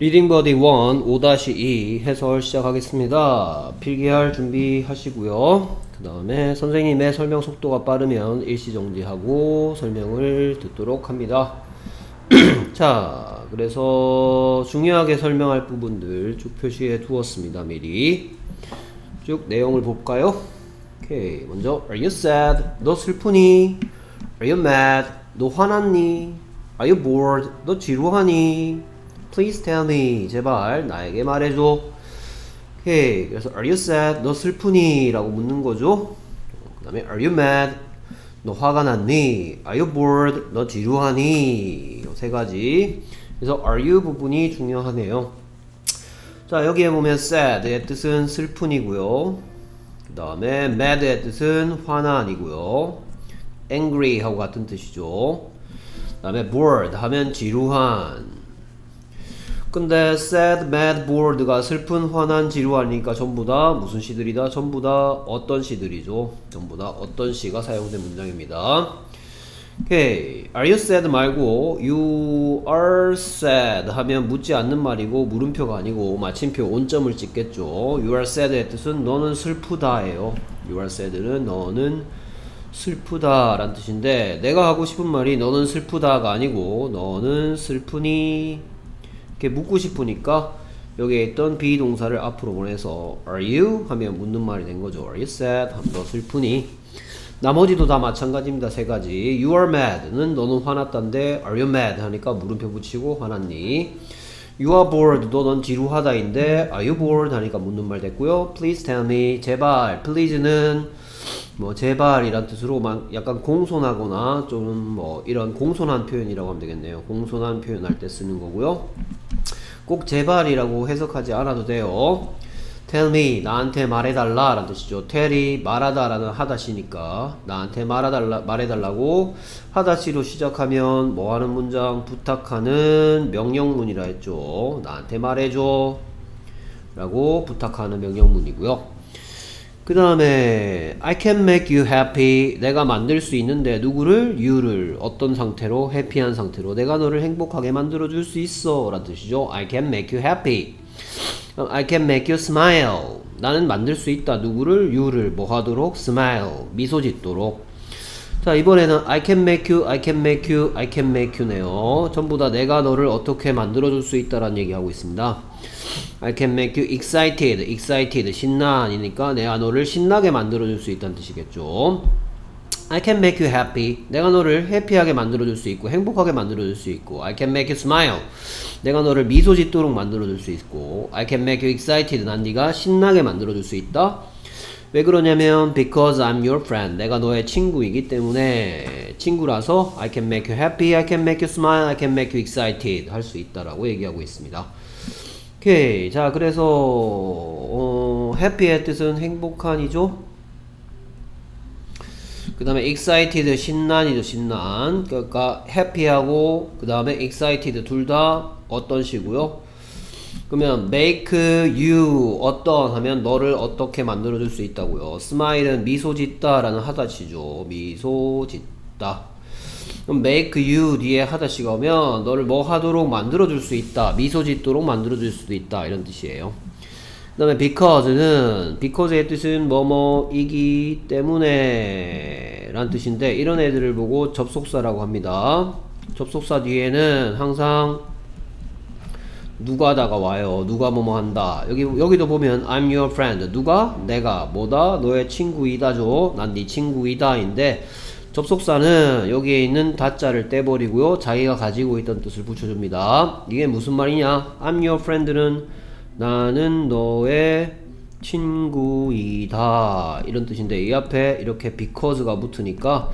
리딩 버디 1 5-2 해설 시작하겠습니다. 필기할 준비하시고요. 그 다음에 선생님의 설명 속도가 빠르면 일시정지하고 설명을 듣도록 합니다. 자, 그래서 중요하게 설명할 부분들 쭉 표시해 두었습니다. 미리. 쭉 내용을 볼까요? 오케이. 먼저, Are you sad? 너 슬프니? Are you mad? 너 화났니? Are you bored? 너 지루하니? Please tell me. 제발 나에게 말해줘. 오케이. 그래서 Are you sad? 너 슬프니? 라고 묻는 거죠. 그 다음에 Are you mad? 너 화가 났니? Are you bored? 너 지루하니? 세 가지. 그래서 Are you 부분이 중요하네요. 자 여기에 보면 sad의 뜻은 슬픈이고요. 그 다음에 mad의 뜻은 화난이고요. angry 하고 같은 뜻이죠. 그 다음에 bored 하면 지루한. 근데 sad, mad, bored가 슬픈, 화난, 지루하니까 전부 다 무슨 시들이다? 전부 다 어떤 시들이죠? 전부 다 어떤 시가 사용된 문장입니다. 오케이. Are you sad 말고 you are sad 하면 묻지 않는 말이고 물음표가 아니고 마침표 온점을 찍겠죠. You are sad의 뜻은 너는 슬프다예요. You are sad는 너는 슬프다 라는 뜻인데 내가 하고 싶은 말이 너는 슬프다가 아니고 너는 슬프니 이렇게 묻고 싶으니까 여기에 있던 비동사를 앞으로 보내서 Are you? 하면 묻는 말이 된 거죠. Are you sad? 하면 너 슬프니? 나머지도 다 마찬가지입니다. 세 가지. You are mad는 너는 화났단데 Are you mad? 하니까 물음표 붙이고 화났니? You are bored. 너는 지루하다인데 Are you bored? 하니까 묻는 말 됐고요. Please tell me. 제발. Please는 뭐 제발이란 뜻으로 막 약간 공손하거나 좀 뭐 이런 공손한 표현이라고 하면 되겠네요. 공손한 표현할 때 쓰는 거고요. 꼭 제발이라고 해석하지 않아도 돼요. tell me 나한테 말해달라 라는 뜻이죠. tell이 말하다 라는 하다시니까 나한테 말해달라, 말해달라고 하다시로 시작하면 뭐 하는 문장 부탁하는 명령문이라 했죠. 나한테 말해줘 라고 부탁하는 명령문이고요. 그 다음에 I can make you happy. 내가 만들 수 있는데 누구를? you를. 어떤 상태로? 해피한 상태로. 내가 너를 행복하게 만들어 줄 수 있어. 라는 뜻이죠. I can make you happy. I can make you smile. 나는 만들 수 있다. 누구를? you를. 뭐 하도록? smile. 미소 짓도록 자 이번에는 I can make you, I can make you, I can make you네요. 전부 다 내가 너를 어떻게 만들어 줄 수 있다라는 얘기하고 있습니다. I can make you excited, excited 신나니까 내가 너를 신나게 만들어 줄 수 있다는 뜻이겠죠. I can make you happy. 내가 너를 해피하게 만들어 줄 수 있고 행복하게 만들어 줄 수 있고 I can make you smile. 내가 너를 미소 짓도록 만들어 줄 수 있고 I can make you excited. 난 네가 신나게 만들어 줄 수 있다 왜 그러냐면 because I'm your friend 내가 너의 친구이기 때문에 친구라서 I can make you happy, I can make you smile, I can make you excited 할 수 있다라고 얘기하고 있습니다. 오케이 자 그래서 어, happy의 뜻은 행복한이죠. 그 다음에 excited 신난이죠 신난 그러니까 happy하고 그 다음에 excited 둘 다 어떤 시고요. 그러면 make you 어떤 하면 너를 어떻게 만들어 줄 수 있다고요. smile은 미소 짓다 라는 하다시죠. 미소 짓다. 그럼 make you 뒤에 하다시가 오면 너를 뭐 하도록 만들어 줄 수 있다. 미소 짓도록 만들어 줄 수도 있다. 이런 뜻이에요. 그 다음에 because는 because의 뜻은 뭐뭐이기 때문에 라는 뜻인데 이런 애들을 보고 접속사라고 합니다. 접속사 뒤에는 항상 누가다가 와요. 누가 뭐뭐 한다. 여기 여기도 보면 I'm your friend. 누가 내가 뭐다 너의 친구이다죠. 난 네 친구이다인데 접속사는 여기에 있는 다자를 떼버리고요. 자기가 가지고 있던 뜻을 붙여줍니다. 이게 무슨 말이냐? I'm your friend는 나는 너의 친구이다 이런 뜻인데 이 앞에 이렇게 because가 붙으니까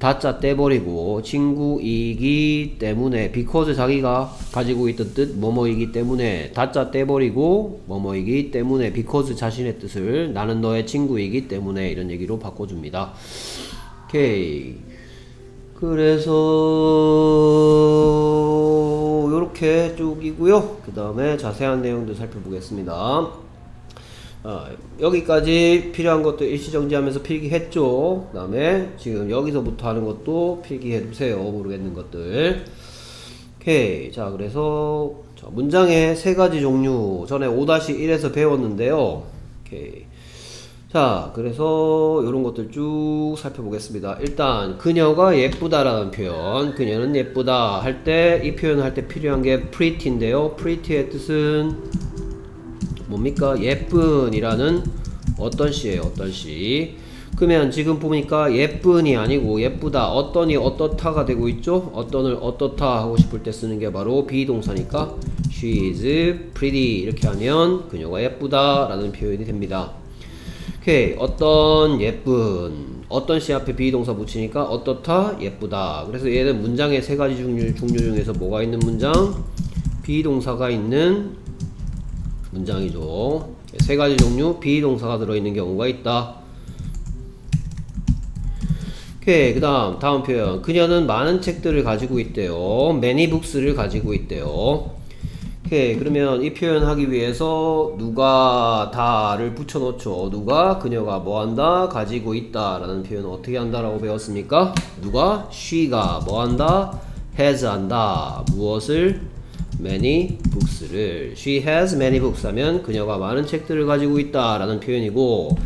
다자 떼버리고 친구이기 때문에 because 자기가 가지고 있던 뜻 뭐뭐이기 때문에 다자 떼버리고 뭐뭐이기 때문에 because 자신의 뜻을 나는 너의 친구이기 때문에 이런 얘기로 바꿔줍니다. 오케이. 그래서 이렇게 쭉이고요. 그 다음에 자세한 내용도 살펴보겠습니다 어, 여기까지 필요한 것도 일시정지하면서 필기했죠. 그 다음에 지금 여기서부터 하는 것도 필기해 두세요. 모르겠는 것들. 오케이. 자, 그래서 자, 문장의 세 가지 종류 전에 5-1에서 배웠는데요. 오케이. 자, 그래서 이런 것들 쭉 살펴보겠습니다. 일단 그녀가 예쁘다 라는 표현, 그녀는 예쁘다 할 때 이 표현을 할때 필요한 게 pretty인데요. pretty의 뜻은 뭡니까? 예쁜이라는 어떤 씨예요? 어떤 씨? 그러면 지금 보니까 예쁜이 아니고 예쁘다 어떤이 어떻다가 되고 있죠 어떤을 어떻다 하고 싶을 때 쓰는 게 바로 be동사니까 she is pretty 이렇게 하면 그녀가 예쁘다 라는 표현이 됩니다 오케이 어떤 예쁜 어떤 씨 앞에 be동사 붙이니까 어떻다 예쁘다 그래서 얘는 문장의 세 가지 종류, 종류 중에서 뭐가 있는 문장 비동사가 있는 문장이죠 세 가지 종류 비동사가 들어있는 경우가 있다. 오케이 그 다음 다음 표현. 그녀는 많은 책들을 가지고 있대요. Many books를 가지고 있대요. 오케이 그러면 이 표현 하기 위해서 누가 다를 붙여 놓죠. 누가 그녀가 뭐한다? 가지고 있다 라는 표현은 어떻게 한다 라고 배웠습니까? 누가? she가 뭐한다? has 한다. 무엇을 many books를 she has many books 하면 그녀가 많은 책들을 가지고 있다 라는 표현이고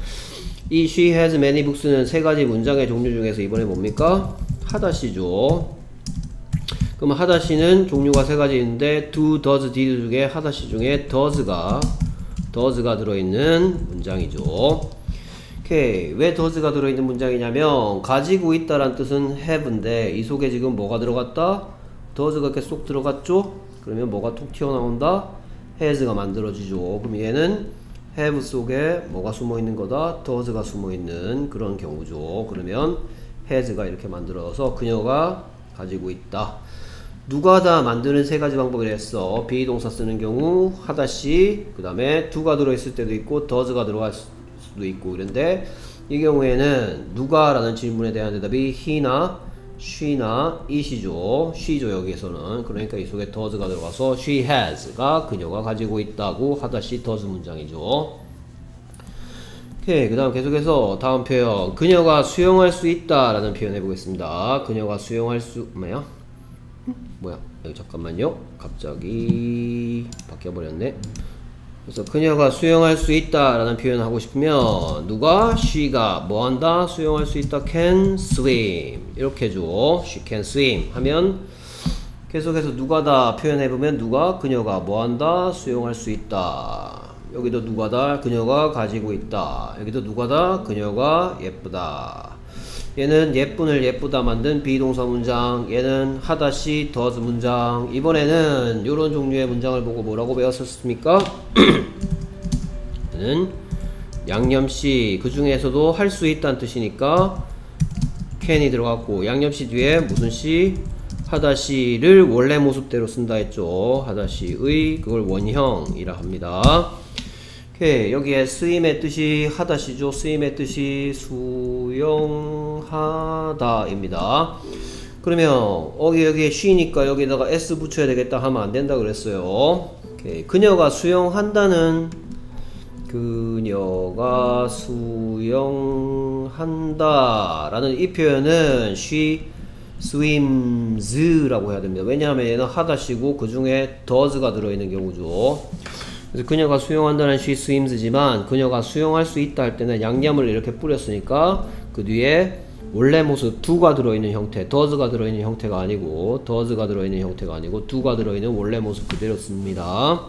이 she has many books는 세 가지 문장의 종류 중에서 이번에 뭡니까? 하다시죠. 그럼 하다시는 종류가 세 가지 있는데 do, does, did 중에 하다시 중에 does가 does가 들어있는 문장이죠. 오케이. 왜 does가 들어있는 문장이냐면 가지고 있다란 뜻은 have인데 이 속에 지금 뭐가 들어갔다? does가 이렇게 쏙 들어갔죠? 그러면 뭐가 톡 튀어나온다? has가 만들어지죠. 그럼 얘는 have 속에 뭐가 숨어 있는 거다? does가 숨어 있는 그런 경우죠. 그러면 has가 이렇게 만들어서 그녀가 가지고 있다. 누가 다 만드는 세 가지 방법을 했어. 비동사 쓰는 경우 하다시 그 다음에 두가 들어있을 때도 있고 does가 들어갈 수도 있고 그런데 이 경우에는 누가라는 질문에 대한 대답이 he나 she나 it이죠. she죠 여기에서는 그러니까 이 속에 does가 들어가서 she has가 그녀가 가지고 있다고 하다시 does 문장이죠. 오케이 그 다음 계속해서 다음 표현 그녀가 수영할 수 있다 라는 표현 해보겠습니다. 그녀가 수영할 수 뭐야? 뭐야 여기 잠깐만요 갑자기 바뀌어버렸네 그래서 그녀가 수영할 수 있다 라는 표현을 하고 싶으면 누가? she가 뭐 한다? 수영할 수 있다. can swim. 이렇게 해줘. she can swim 하면 계속해서 누가다 표현해 보면 누가? 그녀가 뭐 한다? 수영할 수 있다. 여기도 누가다? 그녀가 가지고 있다. 여기도 누가다? 그녀가 예쁘다 얘는 예쁜을 예쁘다 만든 비동사 문장 얘는 하다시 더즈 문장 이번에는 이런 종류의 문장을 보고 뭐라고 배웠었습니까? 얘는 양념시 그 중에서도 할 수 있다는 뜻이니까 can이 들어갔고 양념시 뒤에 무슨 시? 하다시를 원래 모습대로 쓴다 했죠 하다시의 그걸 원형이라 합니다 오케이 여기에 쓰임의 뜻이 하다시죠. 쓰임의 뜻이 수용하다입니다. 그러면 여기 여기에 쉬니까 여기다가 s 붙여야 되겠다 하면 안 된다 그랬어요. 오케이. 그녀가 수용한다는 그녀가 수영한다 라는 이 표현은 she swims라고 해야 됩니다. 왜냐하면 얘는 하다시고 그 중에 does가 들어있는 경우죠 그래서 그녀가 수용한다는 she swims지만 그녀가 수용할 수 있다 할 때는 양념을 이렇게 뿌렸으니까 그 뒤에 원래 모습 두가 들어있는 형태 does가 들어있는 형태가 아니고 does가 들어있는 형태가 아니고 두가 들어있는 원래 모습 그대로 씁니다.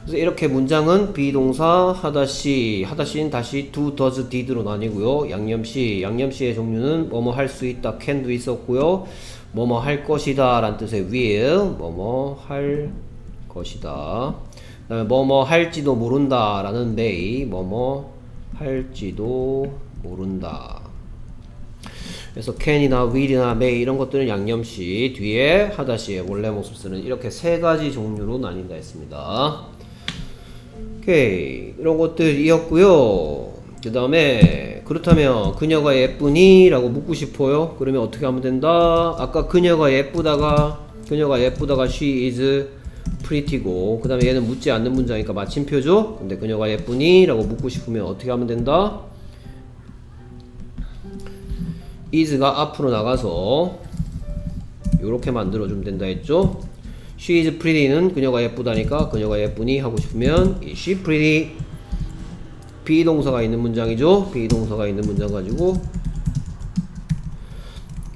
그래서 이렇게 문장은 비동사 하다시 하다시는 다시 do, does, did로 나뉘고요. 양념시 양념시의 종류는 뭐뭐 할 수 있다 can도 있었고요. 뭐뭐 할 것이다 란 뜻의 will 뭐뭐 할 것이다 뭐뭐 할지도 모른다 라는 may 뭐뭐 할지도 모른다. 그래서 can이나 will이나 may 이런 것들은 양념시 뒤에 하다시의 원래 모습 쓰는 이렇게 세 가지 종류로 나뉜다 했습니다. 오케이. 이런 것들이었고요. 그 다음에 그렇다면 그녀가 예쁘니? 라고 묻고 싶어요. 그러면 어떻게 하면 된다? 아까 그녀가 예쁘다가 그녀가 예쁘다가 she is pretty고 그 다음에 얘는 묻지 않는 문장이니까 마침표죠? 근데 그녀가 예쁘니? 라고 묻고 싶으면 어떻게 하면 된다? is가 앞으로 나가서 이렇게 만들어주면 된다 했죠? she is pretty는 그녀가 예쁘다니까 그녀가 예쁘니? 하고 싶으면 is she pretty? 비동사가 있는 문장이죠? 비동사가 있는 문장 가지고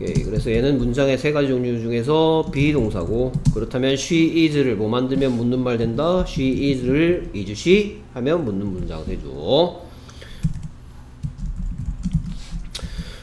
오케이. 그래서 얘는 문장의 세 가지 종류 중에서 비동사고 그렇다면 she is를 뭐 만들면 묻는 말 된다? she is를 is she 하면 묻는 문장 되죠.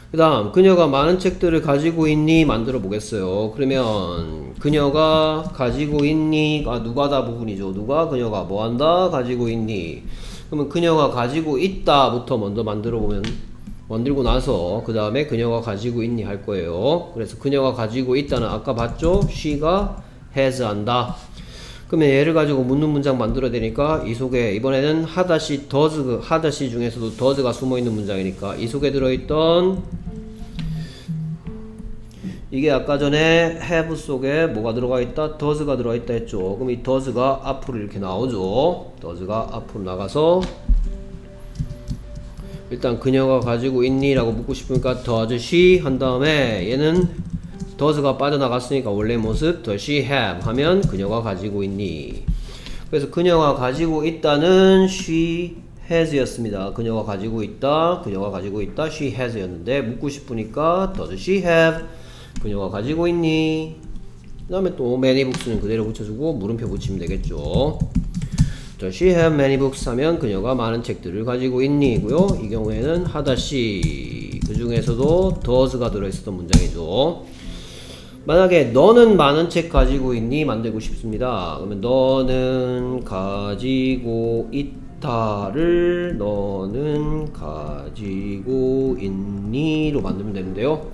그 다음 그녀가 많은 책들을 가지고 있니? 만들어 보겠어요. 그러면 그녀가 가지고 있니가 누가다 부분이죠. 누가 그녀가 뭐한다? 가지고 있니? 그러면 그녀가 가지고 있다 부터 먼저 만들어 보면 만들고 나서 그 다음에 그녀가 가지고 있니 할 거예요 그래서 그녀가 가지고 있다는 아까 봤죠 she가 has 한다 그러면 얘를 가지고 묻는 문장 만들어야 되니까 이 속에 이번에는 하다시 does 하다시 중에서도 does가 숨어 있는 문장이니까 이 속에 들어있던 이게 아까 전에 have 속에 뭐가 들어가 있다? does가 들어가 있다 했죠. 그럼 이 does가 앞으로 이렇게 나오죠. does가 앞으로 나가서 일단 그녀가 가지고 있니? 라고 묻고 싶으니까 does she 한 다음에 얘는 does가 빠져나갔으니까 원래 모습 does she have 하면 그녀가 가지고 있니. 그래서 그녀가 가지고 있다는 she has 였습니다. 그녀가 가지고 있다 그녀가 가지고 있다 she has 였는데 묻고 싶으니까 does she have 그녀가 가지고 있니. 그 다음에 또 many books는 그대로 붙여주고 물음표 붙이면 되겠죠 does she have many books 하면 그녀가 많은 책들을 가지고 있니 고요 이 경우에는 하다시 그 중에서도 does가 들어있었던 문장이죠 만약에 너는 많은 책 가지고 있니 만들고 싶습니다. 그러면 너는 가지고 있다를 너는 가지고 있니로 만들면 되는데요.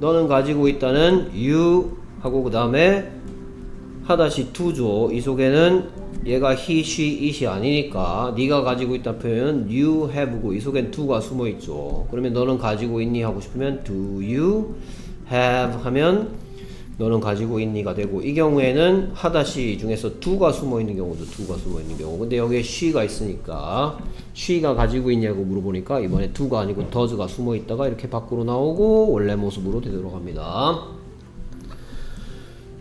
너는 가지고 있다는 you 하고 그 다음에 하다시 to죠. 이 속에는 얘가 he, she, it이 아니니까 네가 가지고 있다는 표현은 you have고 이 속엔 to가 숨어 있죠. 그러면 너는 가지고 있니 하고 싶으면 do you have 하면 너는 가지고 있니가 되고 이 경우에는 하다시 중에서 두가 숨어 있는 경우도 두가 숨어 있는 경우 근데 여기에 she가 있으니까 she가 가지고 있냐고 물어보니까 이번에 두가 아니고 does가 숨어 있다가 이렇게 밖으로 나오고 원래 모습으로 되도록 합니다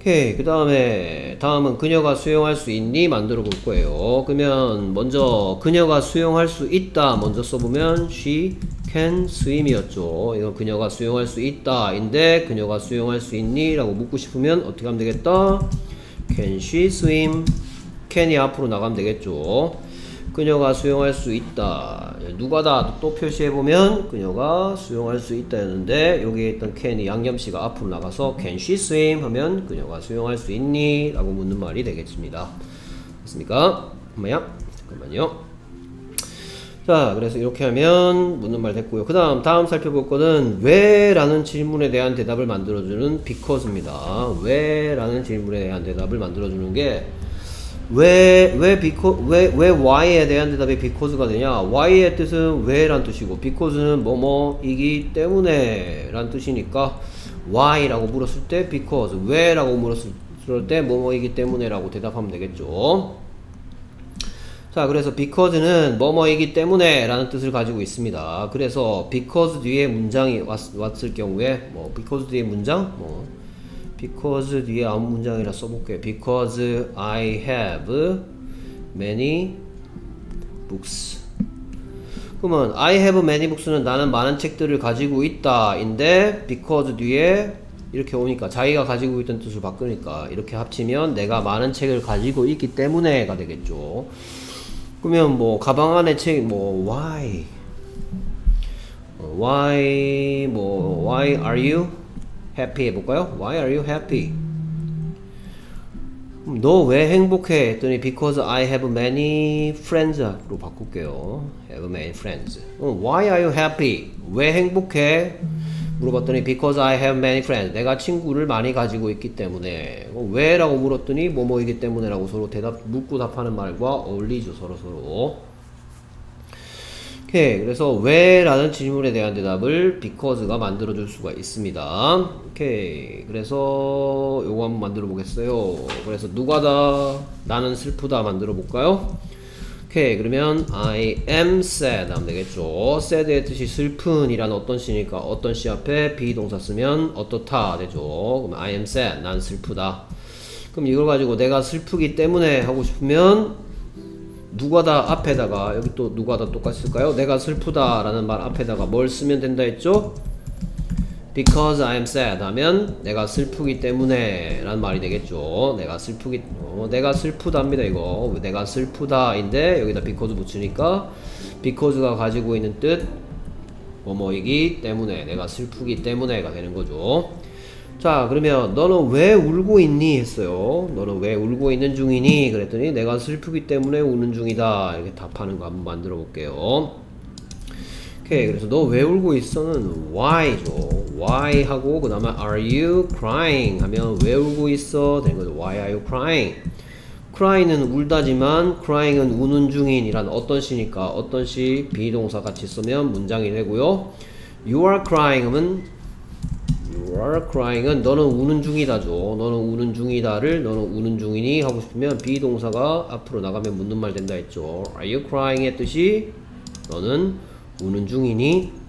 오케이 그 다음에 다음은 그녀가 수영할 수 있니 만들어 볼 거예요 그러면 먼저 그녀가 수영할 수 있다 먼저 써보면 she can swim이었죠. 이건 그녀가 수영할 수 있다. 인데 그녀가 수영할 수 있니? 라고 묻고 싶으면 어떻게 하면 되겠다? Can she swim? can이 앞으로 나가면 되겠죠. 그녀가 수영할 수 있다. 누가다 또 표시해보면 그녀가 수영할 수 있다 였는데 여기에 있던 can이 양념씨가 앞으로 나가서 can she swim? 하면 그녀가 수영할 수 있니? 라고 묻는 말이 되겠습니다. 됐습니까? 엄마야? 잠깐만요. 자 그래서 이렇게 하면 묻는 말 됐고요 그 다음 다음 살펴볼 거는 왜 라는 질문에 대한 대답을 만들어주는 because입니다 왜 라는 질문에 대한 대답을 만들어주는 게 왜, 왜, because, 왜, 왜 why에 대한 대답이 because가 되냐? why의 뜻은 왜 란 뜻이고, because는 뭐뭐이기 때문에 란 뜻이니까, why라고 물었을 때 because, 왜 라고 물었을 때 뭐뭐이기 때문에 라고 대답하면 되겠죠. 자 그래서 because는 뭐뭐이기 때문에 라는 뜻을 가지고 있습니다 그래서 because 뒤에 문장이 왔, 왔을 경우에 뭐 because 뒤에 문장 뭐 because 뒤에 아무 문장이라 써볼게요. Because I have many books. 그러면 I have many books는 나는 많은 책들을 가지고 있다 인데 because 뒤에 이렇게 오니까 자기가 가지고 있던 뜻을 바꾸니까 이렇게 합치면 내가 많은 책을 가지고 있기 때문에 가 되겠죠. 그러면 뭐 가방 안에 책 뭐 why? why 뭐 why are you happy 해볼까요? why are you happy 너 왜 행복해? 했더니 because I have many friends로 바꿀게요 have many friends why are you happy? 왜 행복해? 물어봤더니 because I have many friends. 내가 친구를 많이 가지고 있기 때문에. 어, 왜? 라고 물었더니 뭐뭐이기 때문에 라고 서로 대답, 묻고 답하는 말과 어울리죠. 서로 서로. 오케이. 그래서 왜? 라는 질문에 대한 대답을 because가 만들어줄 수가 있습니다. 오케이. 그래서 요거 한번 만들어 보겠어요. 그래서 누가다? 나는 슬프다 만들어 볼까요? 오케이 그러면 I am sad 하면 되겠죠 sad의 뜻이 슬픈 이란 어떤 시니까 어떤 시 앞에 비동사 쓰면 어떻다 되죠 그럼 I am sad 난 슬프다 그럼 이걸 가지고 내가 슬프기 때문에 하고 싶으면 누가 다 앞에다가 여기 또 누가 다 똑같이 쓸까요? 내가 슬프다 라는 말 앞에다가 뭘 쓰면 된다 했죠? Because I am sad 하면 내가 슬프기 때문에 라는 말이 되겠죠 내가 슬프기 어, 내가 슬프답니다 이거 내가 슬프다인데 여기다 because 붙이니까 because가 가지고 있는 뜻 뭐뭐이기 때문에 내가 슬프기 때문에가 되는 거죠 자 그러면 너는 왜 울고 있니? 했어요. 너는 왜 울고 있는 중이니? 그랬더니 내가 슬프기 때문에 우는 중이다. 이렇게 답하는 거 한번 만들어 볼게요. 오케이 그래서 너 왜 울고 있어는 why죠. why 하고 그 다음에 are you crying? 하면 왜 울고 있어? 되는 거죠. why are you crying? cry는 울다지만 crying은 우는 중인 이란 어떤 시니까? 어떤 시? 비동사 같이 쓰면 문장이 되고요. you are crying 하면 you are crying은 너는 우는 중이다죠 너는 우는 중이다를 너는 우는 중이니 하고 싶으면 비동사가 앞으로 나가면 묻는 말 된다 했죠 are you crying의 뜻이 너는 우는 중이니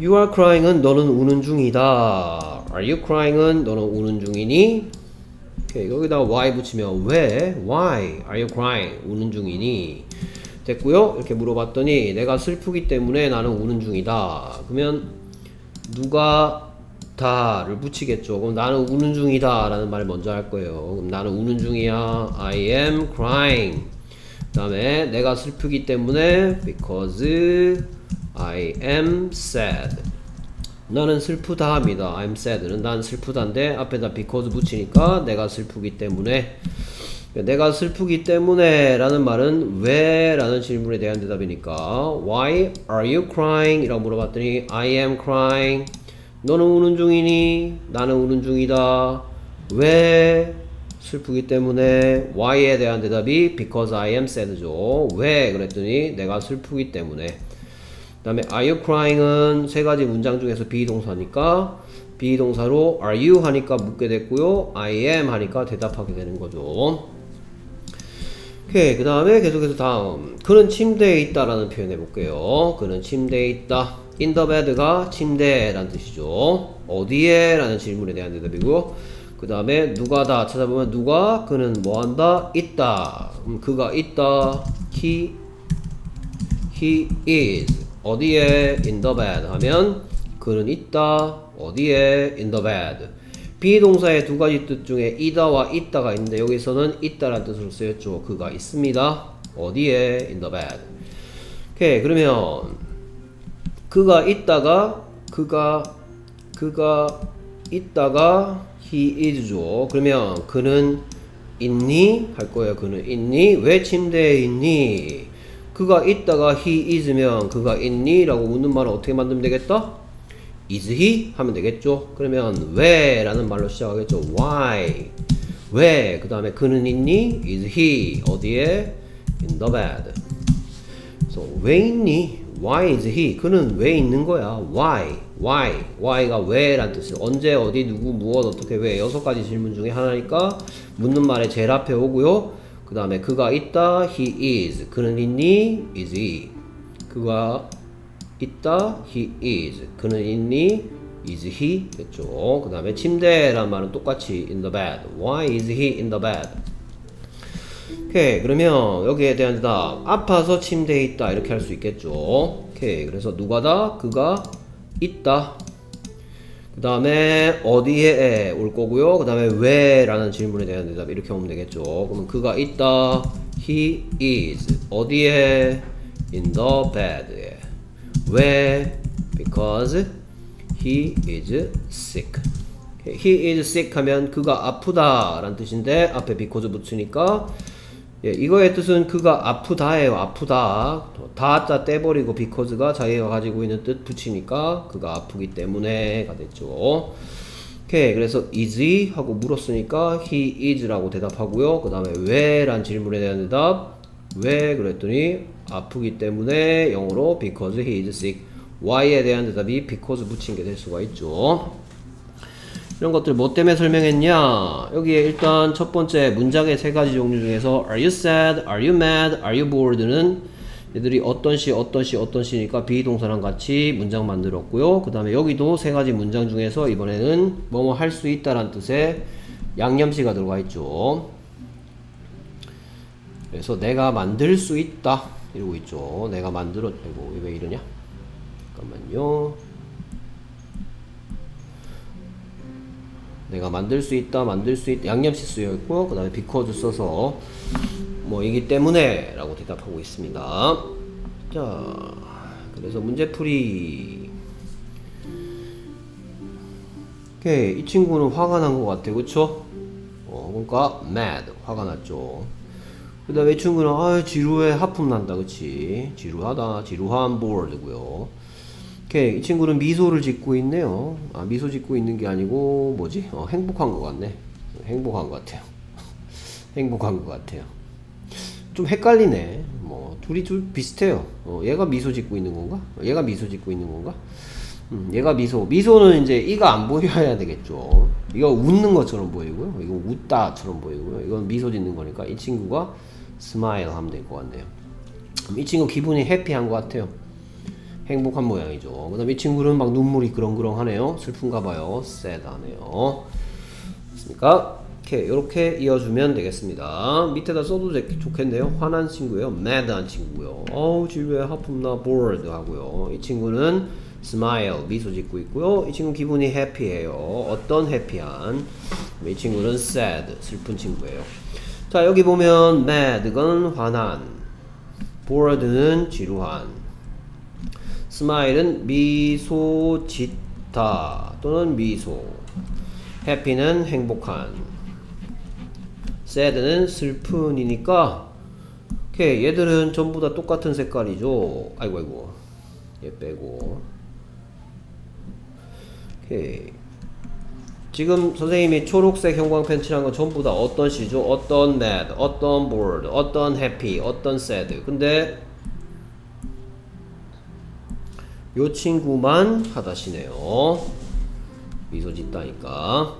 You are crying은 너는 우는 중이다. Are you crying은 너는 우는 중이니? 오케이, 여기다가 why 붙이면 왜? Why are you crying? 우는 중이니? 됐고요. 이렇게 물어봤더니 내가 슬프기 때문에 나는 우는 중이다. 그러면 누가 다를 붙이겠죠. 그럼 나는 우는 중이다 라는 말을 먼저 할 거예요. 그럼 나는 우는 중이야. I am crying. 그 다음에 내가 슬프기 때문에 because I am sad 나는 슬프다 합니다 I'm sad는 난 슬프다인데 앞에다 because 붙이니까 내가 슬프기 때문에 내가 슬프기 때문에 라는 말은 왜 라는 질문에 대한 대답이니까 Why are you crying? 이라고 물어봤더니 I am crying 너는 우는 중이니? 나는 우는 중이다 왜 슬프기 때문에 why에 대한 대답이 because I am sad죠. 왜 그랬더니 내가 슬프기 때문에. 그 다음에 are you crying은 세 가지 문장 중에서 be동사니까 be동사로 are you 하니까 묻게 됐고요. I am 하니까 대답하게 되는 거죠. 오케이 그 다음에 계속해서 다음 그는 침대에 있다 라는 표현 해볼게요. 그는 침대에 있다. In the bed가 침대라는 뜻이죠. 어디에? 라는 질문에 대한 대답이고요. 그 다음에 누가 다 찾아보면 누가? 그는 뭐한다? 있다. 음, 그가 있다. He he is. 어디에? In the bed 하면 그는 있다. 어디에? In the bed. 비동사의 두 가지 뜻 중에 이다와 있다가 있는데 여기서는 있다라는 뜻으로 쓰였죠. 그가 있습니다. 어디에? In the bed. 오케이 그러면 그가 있다가 그가 그가 있다가 he is죠. 그러면 그는 있니? 할 거예요. 그는 있니? 왜 침대에 있니? 그가 있다가 he is면 그가 있니? 라고 묻는 말은 어떻게 만들면 되겠다? is he? 하면 되겠죠. 그러면 왜? 라는 말로 시작하겠죠. why? 왜? 그 다음에 그는 있니? is he? 어디에? in the bed. 그래서 왜 있니? Why is he? 그는 왜 있는 거야? why? why? why가 왜란 뜻이에요. 언제, 어디, 누구, 무엇, 어떻게, 왜 여섯 가지 질문 중에 하나니까 묻는 말에 제일 앞에 오고요. 그 다음에 그가 있다, he is. 그는 있니? is he. 그가 있다, he is. 그는 있니? is he. 됐죠. 그 다음에 침대란 말은 똑같이 in the bed. why is he in the bed? 오케이 그러면 여기에 대한 대답. 아파서 침대에 있다. 이렇게 할 수 있겠죠. 오케이 그래서 누가다? 그가 있다. 그 다음에 어디에 올 거고요. 그 다음에 왜 라는 질문에 대한 대답. 이렇게 오면 되겠죠. 그러면 그가 있다. He is. 어디에? In the bed 왜? Because he is sick. he is sick 하면 그가 아프다 라는 뜻인데 앞에 because 붙으니까 예, 이거의 뜻은 그가 아프다예요. 아프다. 다자 떼버리고 because가 자기가 가지고 있는 뜻 붙이니까 그가 아프기 때문에가 됐죠. 오케이. 그래서 is he? 하고 물었으니까 he is라고 대답하고요. 그 다음에 왜란 질문에 대한 대답 왜 그랬더니 아프기 때문에 영어로 because he is sick. why에 대한 대답이 because 붙인 게 될 수가 있죠. 이런 것들 뭐 때문에 설명했냐 여기에 일단 첫 번째 문장의 세 가지 종류 중에서 are you sad, are you mad, are you bored는 얘들이 어떤 시 어떤 시 어떤 시니까 비동사랑 같이 문장 만들었고요 그 다음에 여기도 세 가지 문장 중에서 이번에는 뭐뭐 할 수 있다란 뜻의 양념시가 들어가 있죠. 그래서 내가 만들 수 있다 이러고 있죠. 내가 만들어 이거 왜 이러냐? 잠깐만요. 내가 만들 수 있다 만들 수 있다 양념시 쓰여 있고 그 다음에 비커즈 써서 뭐이기 때문에 라고 대답하고 있습니다. 자 그래서 문제풀이. 오케이 이 친구는 화가 난 것 같아. 그쵸? 어 그러니까 mad 화가 났죠. 그 다음에 이 친구는 아 지루해 하품 난다. 그치? 지루하다 지루한 bored고요 오케이 이 친구는 미소를 짓고 있네요. 아 미소 짓고 있는 게 아니고 뭐지? 어, 행복한 것 같네. 행복한 것 같아요. 행복한 것 같아요. 좀 헷갈리네. 뭐 둘이 좀 비슷해요. 어, 얘가 미소 짓고 있는 건가? 얘가 미소 짓고 있는 건가? 음, 얘가 미소. 미소는 이제 이가 안 보여야 되겠죠. 이거 웃는 것처럼 보이고요. 이거 웃다처럼 보이고요. 이건 미소 짓는 거니까 이 친구가 smile 하면 될 것 같네요. 이 친구 기분이 happy한 것 같아요 행복한 모양이죠. 그 다음에 이 친구는 막 눈물이 그렁그렁 하네요. 슬픈가 봐요. 하네요. 됐습니까? 이렇게, 이렇게 이어주면 되겠습니다. 밑에다 써도 좋겠네요. 화난 친구예요. mad한 친구고요. 어우, 지루해. 하품나 bored 하고요. 이 친구는 smile, 미소 짓고 있고요. 이 친구 기분이 해피해요. 어떤 해피한. 이 친구는 sad, 슬픈 친구예요. 자, 여기 보면 mad건 화난, bored는 지루한, 스마일은 미소 짓다 또는 미소. 해피는 행복한. Sad는 슬픈이니까. 오케이. 얘들은 전부 다 똑같은 색깔이죠. 아이고 아이고. 얘 빼고. 오케이. 지금 선생님이 초록색 형광 펜 칠한 건 전부 다 어떤 시죠? 어떤 mad, 어떤 bored, 어떤 happy, 어떤 sad. 근데 요 친구만 하다시네요. 미소 짓다니까.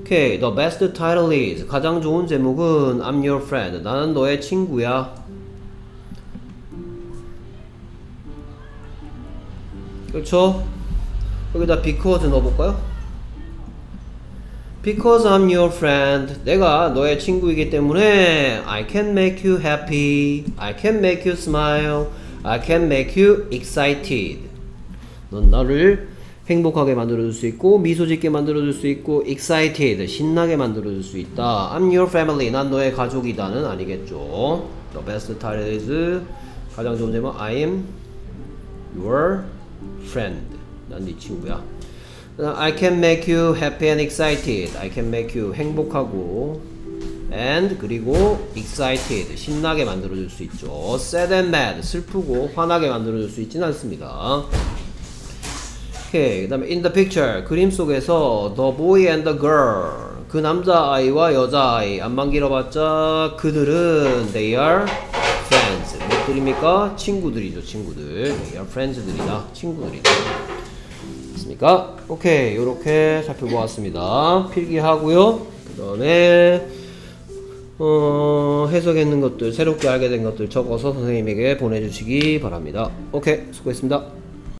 오케이, the best title is 가장 좋은 제목은 I'm your friend. 나는 너의 친구야. 그렇죠? 여기다 because 넣어볼까요? Because I'm your friend. 내가 너의 친구이기 때문에 I can make you happy. I can make you smile. I can make you excited. 넌 나를 행복하게 만들어줄 수 있고 미소 짓게 만들어줄 수 있고 excited 신나게 만들어줄 수 있다. I'm your family. 난 너의 가족이다는 아니겠죠. The best title is 가장 좋은 제목 I am your friend. 난 네 친구야. I can make you happy and excited. I can make you 행복하고 and 그리고 excited 신나게 만들어줄 수 있죠. sad and mad 슬프고 화나게 만들어줄 수 있지는 않습니다. 오케이 그 다음에 in the picture 그림 속에서 the boy and the girl 그 남자 아이와 여자 아이 안만 길어봤자 그들은 they are friends 무엇들입니까? 친구들이죠 친구들 they are friends들이다 친구들이다 됐습니까? 오케이 요렇게 살펴보았습니다 필기하고요 그 다음에 어, 해석했는 것들 새롭게 알게 된 것들 적어서 선생님에게 보내주시기 바랍니다. 오케이 수고했습니다